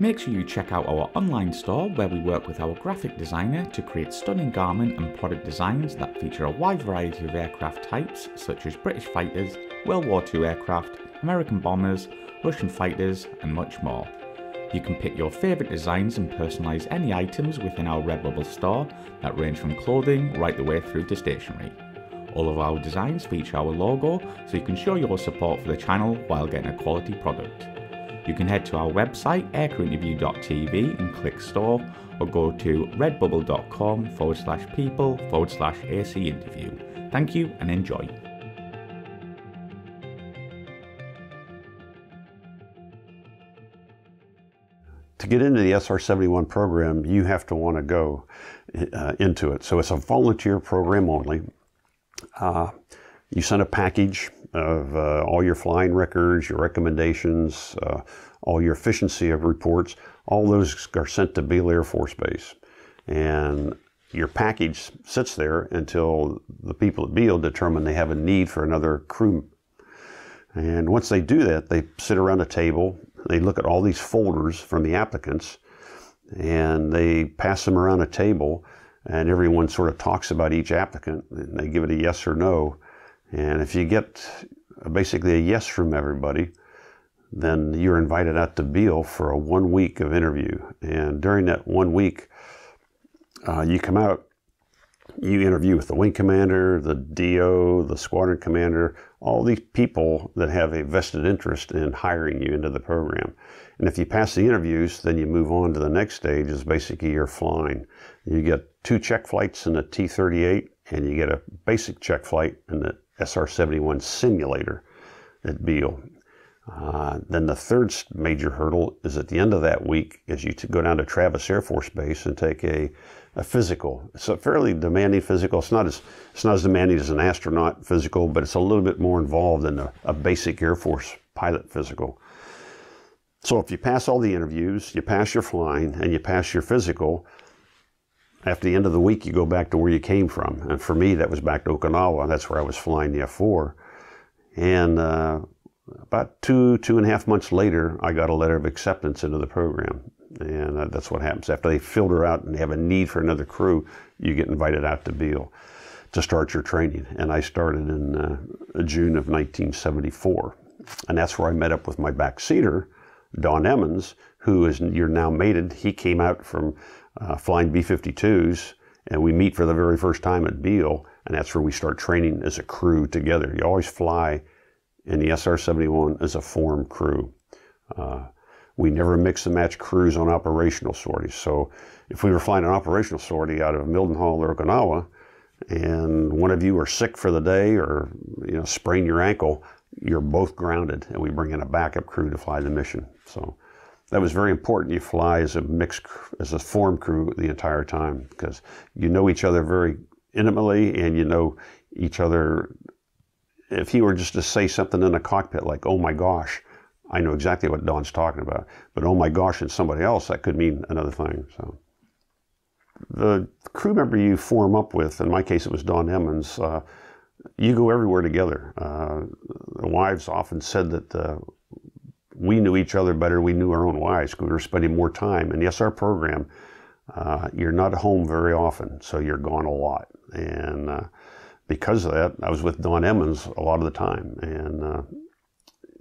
Make sure you check out our online store where we work with our graphic designer to create stunning garment and product designs that feature a wide variety of aircraft types such as British fighters, World War II aircraft, American bombers, Russian fighters and much more. You can pick your favourite designs and personalise any items within our Redbubble store that range from clothing right the way through to stationery. All of our designs feature our logo so you can show your support for the channel while getting a quality product. You can head to our website aircrewinterview.tv and click store or go to redbubble.com forward slash people forward slash AC interview. Thank you and enjoy. To get into the SR71 program, you have to want to go uh, into it. So it's a volunteer program only. Uh, you send a package of uh, all your flying records, your recommendations, uh, all your efficiency of reports. All those are sent to Beale Air Force Base. And your package sits there until the people at Beale determine they have a need for another crew. And once they do that, they sit around a table, they look at all these folders from the applicants, and they pass them around a table, and everyone sort of talks about each applicant, and they give it a yes or no. And if you get basically a yes from everybody, then you're invited out to Beale for a one week of interview. And during that one week, uh, you come out, you interview with the wing commander, the DO, the squadron commander, all these people that have a vested interest in hiring you into the program. And if you pass the interviews, then you move on to the next stage is basically your flying. You get two check flights in the T-38 and you get a basic check flight in the SR-71 simulator at Beale. Uh, then the third major hurdle is at the end of that week is you to go down to Travis Air Force Base and take a, a physical. It's a fairly demanding physical. It's not as it's not as demanding as an astronaut physical, but it's a little bit more involved than a, a basic Air Force pilot physical. So if you pass all the interviews, you pass your flying, and you pass your physical, after the end of the week, you go back to where you came from. And for me, that was back to Okinawa. That's where I was flying the F4. And uh, about two, two and a half months later, I got a letter of acceptance into the program. And uh, that's what happens. After they filter out and they have a need for another crew, you get invited out to Beale to start your training. And I started in uh, June of 1974. And that's where I met up with my backseater, Don Emmons, who is you're now mated. He came out from uh, flying B-52s, and we meet for the very first time at Beale, and that's where we start training as a crew together. You always fly in the SR-71 as a form crew. Uh, we never mix and match crews on operational sorties. So if we were flying an operational sortie out of Mildenhall or Okinawa, and one of you are sick for the day or you know sprain your ankle, you're both grounded, and we bring in a backup crew to fly the mission. So that was very important. You fly as a mixed, as a form crew the entire time because you know each other very intimately, and you know each other if he were just to say something in a cockpit like, oh my gosh, I know exactly what Don's talking about. But oh my gosh, and somebody else, that could mean another thing. So the crew member you form up with, in my case it was Don Emmons, uh, you go everywhere together. Uh, the wives often said that uh, we knew each other better. We knew our own wives because we were spending more time. And yes, our program, uh, you're not home very often, so you're gone a lot. And uh, because of that, I was with Don Emmons a lot of the time. And, uh,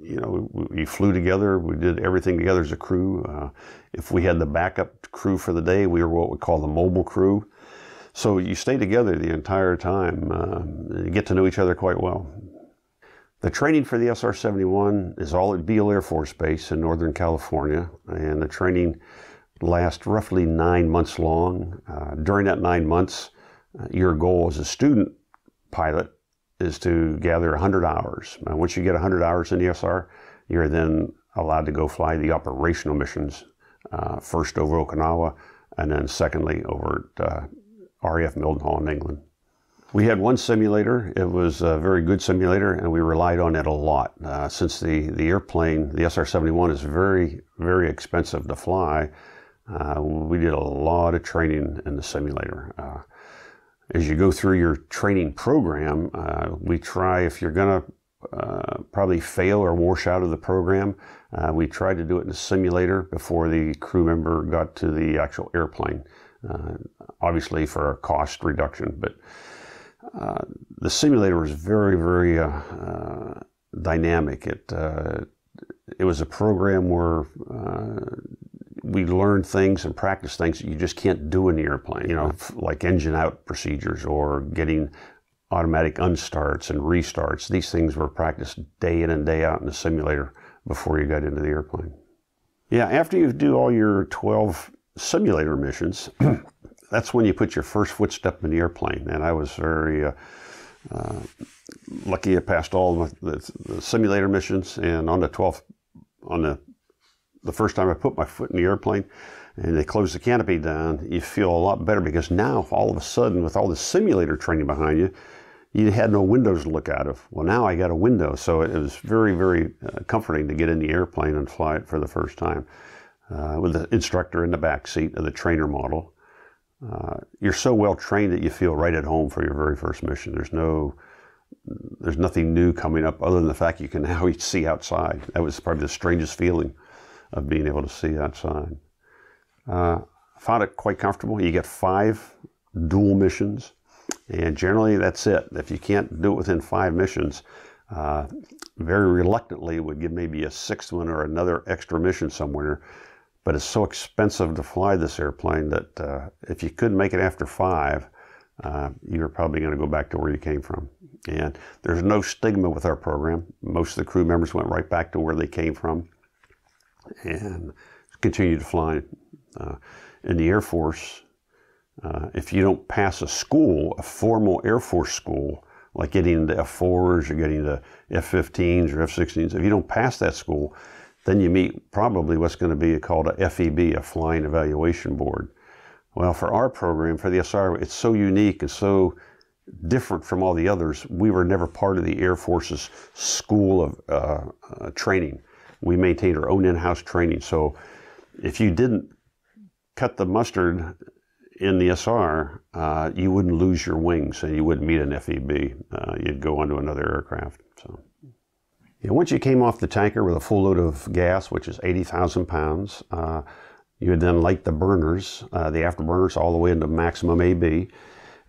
you know, we, we, flew together. We did everything together as a crew. Uh, if we had the backup crew for the day, we were what we call the mobile crew. So you stay together the entire time. Uh, you get to know each other quite well. The training for the SR-71 is all at Beale Air Force Base in Northern California. And the training lasts roughly nine months long. Uh, during that nine months, uh, your goal as a student pilot is to gather 100 hours. And once you get 100 hours in the SR, you're then allowed to go fly the operational missions, uh, first over Okinawa, and then secondly over at uh, RAF Mildenhall in England. We had one simulator. It was a very good simulator, and we relied on it a lot. Uh, since the, the airplane, the SR-71, is very, very expensive to fly, uh, we did a lot of training in the simulator. Uh, as you go through your training program, uh, we try, if you're going to uh, probably fail or wash out of the program. Uh, we tried to do it in the simulator before the crew member got to the actual airplane, obviously for a cost reduction. But uh, the simulator was very, very uh, dynamic. It it was a program where we learned things and practiced things that you just can't do in the airplane, you know, like engine out procedures or getting automatic unstarts and restarts. These things were practiced day in and day out in the simulator before you got into the airplane. Yeah, after you do all your 12 simulator missions, that's when you put your first footstep in the airplane. And I was very uh, uh, lucky I passed all the, the, simulator missions. And on the 12th, on the the first time I put my foot in the airplane and they close the canopy down, you feel a lot better because now all of a sudden, with all the simulator training behind you, you had no windows to look out of. Well, now I got a window, so it was very, very uh, comforting to get in the airplane and fly it for the first time uh, with the instructor in the back seat of the trainer model. Uh, you're so well trained that you feel right at home for your very first mission. There's no, there's nothing new coming up other than the fact you can now see outside. That was probably the strangest feeling of being able to see outside. Uh, found it quite comfortable. You get five dual missions, and generally that's it. If you can't do it within five missions, uh, very reluctantly would give maybe a sixth one or another extra mission somewhere. But it's so expensive to fly this airplane that uh, if you couldn't make it after five, uh, you're probably going to go back to where you came from. And there's no stigma with our program. Most of the crew members went right back to where they came from and continued to fly. Uh, in the Air Force, uh, if you don't pass a school, a formal Air Force school, like getting into F4s or getting into F15s or F16s, if you don't pass that school, then you meet probably what's going to be called a FEB, a Flying Evaluation Board. Well, for our program, for the SR, it's so unique and so different from all the others. We were never part of the Air Force's school of uh, uh, training we maintained our own in-house training. So if you didn't cut the mustard in the SR, uh, you wouldn't lose your wings and you wouldn't meet an FEB. Uh, you'd go onto another aircraft. So. Once you came off the tanker with a full load of gas, which is 80,000 pounds, uh, you would then light the burners, uh, the afterburners, all the way into maximum AB.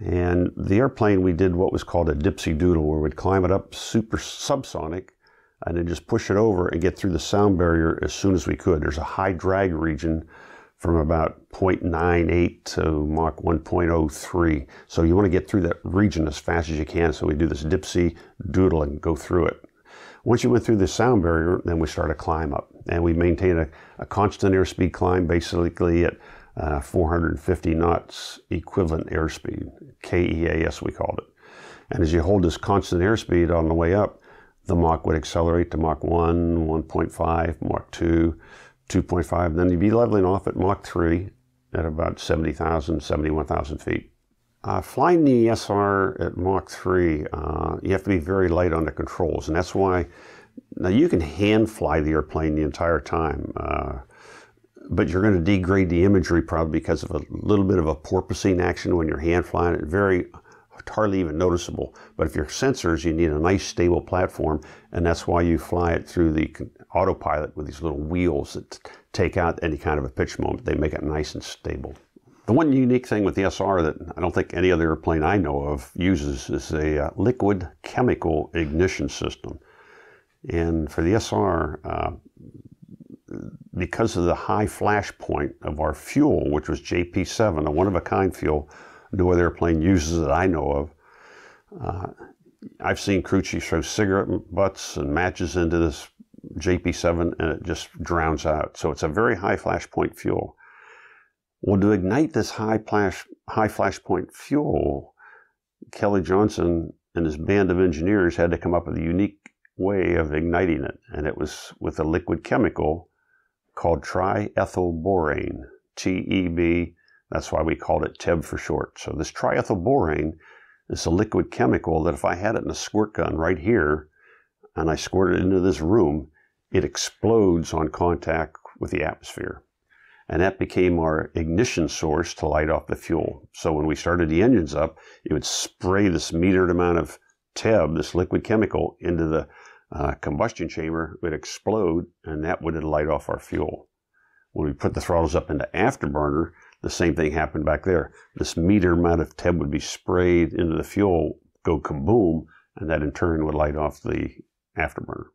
And the airplane, we did what was called a dipsy doodle, where we'd climb it up super subsonic and then just push it over and get through the sound barrier as soon as we could. There's a high drag region from about 0.98 to Mach 1.03. So you want to get through that region as fast as you can. So we do this dipsy doodle and go through it. Once you went through the sound barrier, then we start a climb up. And we maintain a, a constant airspeed climb basically at uh, 450 knots equivalent airspeed, KEAS we called it. And as you hold this constant airspeed on the way up, the Mach would accelerate to Mach 1, 1.5, Mach 2, 2.5. Then you'd be leveling off at Mach 3 at about 70,000, 71,000 feet. Uh, flying the SR at Mach 3, uh, you have to be very light on the controls, and that's why now you can hand fly the airplane the entire time, uh, but you're going to degrade the imagery probably because of a little bit of a porpoising action when you're hand flying it. Very hardly even noticeable. But if you're sensors, you need a nice stable platform, and that's why you fly it through the autopilot with these little wheels that take out any kind of a pitch moment. They make it nice and stable. The one unique thing with the SR that I don't think any other airplane I know of uses is a uh, liquid chemical ignition system. And for the SR, uh, because of the high flash point of our fuel, which was JP7, a one of a kind fuel, no other airplane uses that I know of. Uh, I've seen crew chiefs throw cigarette butts and matches into this JP7 and it just drowns out. So it's a very high flash point fuel. Well, to ignite this high flash, high flash point fuel, Kelly Johnson and his band of engineers had to come up with a unique way of igniting it. And it was with a liquid chemical called triethylborane, TEB that's why we called it TEB for short. So this triethylborane is a liquid chemical that if I had it in a squirt gun right here and I squirt it into this room, it explodes on contact with the atmosphere. And that became our ignition source to light off the fuel. So when we started the engines up, it would spray this metered amount of TEB, this liquid chemical, into the uh, combustion chamber it would explode, and that would light off our fuel. When we put the throttles up into afterburner, the same thing happened back there. This meter amount of TEB would be sprayed into the fuel, go kaboom, and that in turn would light off the afterburner.